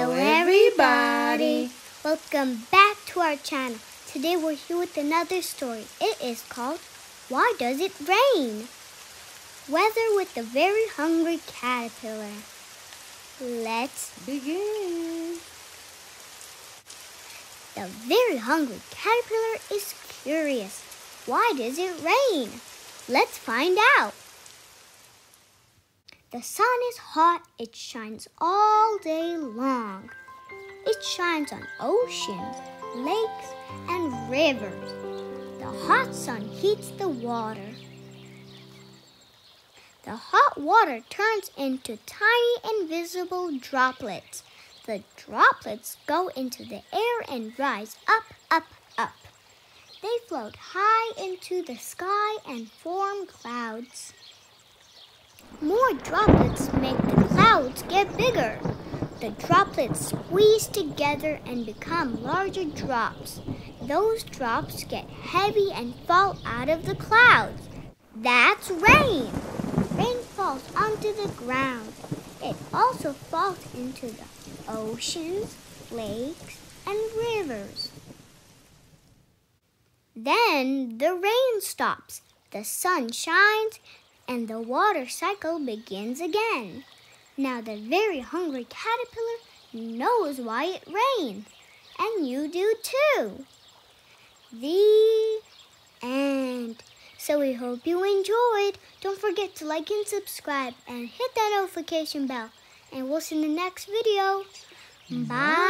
Hello, everybody. Welcome back to our channel. Today we're here with another story. It is called Why Does It Rain? Weather with the Very Hungry Caterpillar. Let's begin. The very hungry caterpillar is curious. Why does it rain? Let's find out. The sun is hot, it shines all day long. It shines on oceans, lakes, and rivers. The hot sun heats the water. The hot water turns into tiny invisible droplets. The droplets go into the air and rise up, up, up. They float high into the sky and form clouds. More droplets make the clouds get bigger. The droplets squeeze together and become larger drops. Those drops get heavy and fall out of the clouds. That's rain. Rain falls onto the ground. It also falls into the oceans, lakes, and rivers. Then the rain stops, the sun shines, and the water cycle begins again. Now the very hungry caterpillar knows why it rains, and you do too. The end. So we hope you enjoyed. Don't forget to like and subscribe and hit that notification bell. And we'll see you in the next video. Bye.